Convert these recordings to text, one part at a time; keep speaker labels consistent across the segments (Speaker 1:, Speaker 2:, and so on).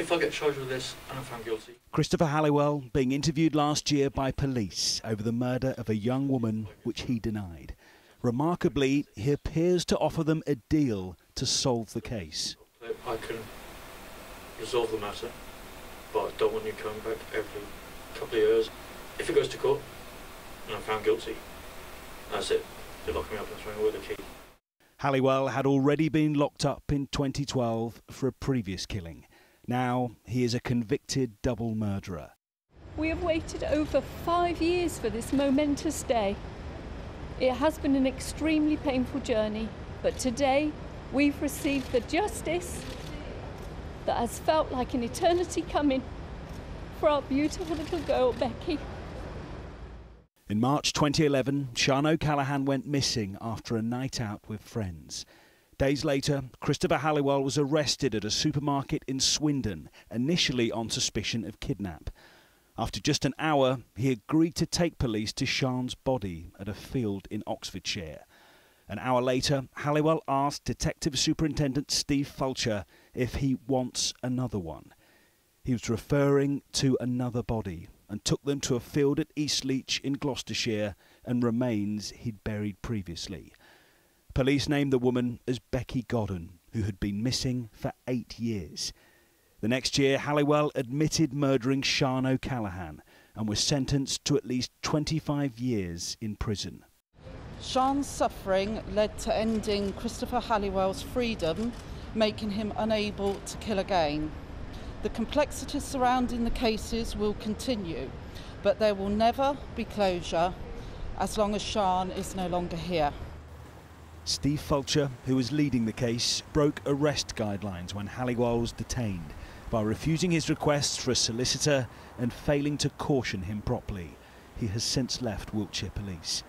Speaker 1: if I get charged with this and I'm found guilty.
Speaker 2: Christopher Halliwell being interviewed last year by police over the murder of a young woman which he denied. Remarkably, he appears to offer them a deal to solve the case.
Speaker 1: I can resolve the matter, but I don't want you coming back every couple of years. If it goes to court and I'm found guilty, that's it. They lock me up and throw me away the key.
Speaker 2: Halliwell had already been locked up in 2012 for a previous killing. Now he is a convicted double murderer.
Speaker 3: We have waited over five years for this momentous day. It has been an extremely painful journey, but today we've received the justice that has felt like an eternity coming for our beautiful little girl, Becky.
Speaker 2: In March 2011, Sian O'Callaghan went missing after a night out with friends. Days later, Christopher Halliwell was arrested at a supermarket in Swindon, initially on suspicion of kidnap. After just an hour, he agreed to take police to Sian's body at a field in Oxfordshire. An hour later, Halliwell asked Detective Superintendent Steve Fulcher if he wants another one. He was referring to another body and took them to a field at Eastleach in Gloucestershire and remains he'd buried previously. Police named the woman as Becky Godden, who had been missing for eight years. The next year, Halliwell admitted murdering Sian O'Callaghan and was sentenced to at least 25 years in prison.
Speaker 4: Sian's suffering led to ending Christopher Halliwell's freedom, making him unable to kill again. The complexities surrounding the cases will continue, but there will never be closure as long as Sian is no longer here.
Speaker 2: Steve Fulcher, who was leading the case, broke arrest guidelines when Halliwell was detained by refusing his requests for a solicitor and failing to caution him properly. He has since left Wiltshire Police.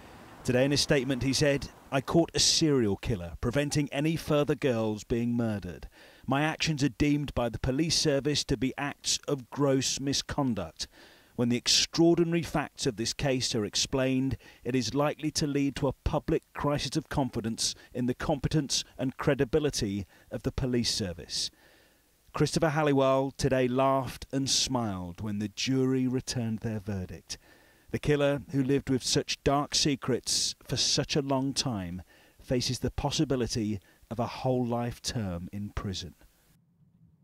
Speaker 2: Today, in a statement, he said, I caught a serial killer, preventing any further girls being murdered. My actions are deemed by the police service to be acts of gross misconduct. When the extraordinary facts of this case are explained, it is likely to lead to a public crisis of confidence in the competence and credibility of the police service. Christopher Halliwell today laughed and smiled when the jury returned their verdict. The killer, who lived with such dark secrets for such a long time, faces the possibility of a whole life term in prison.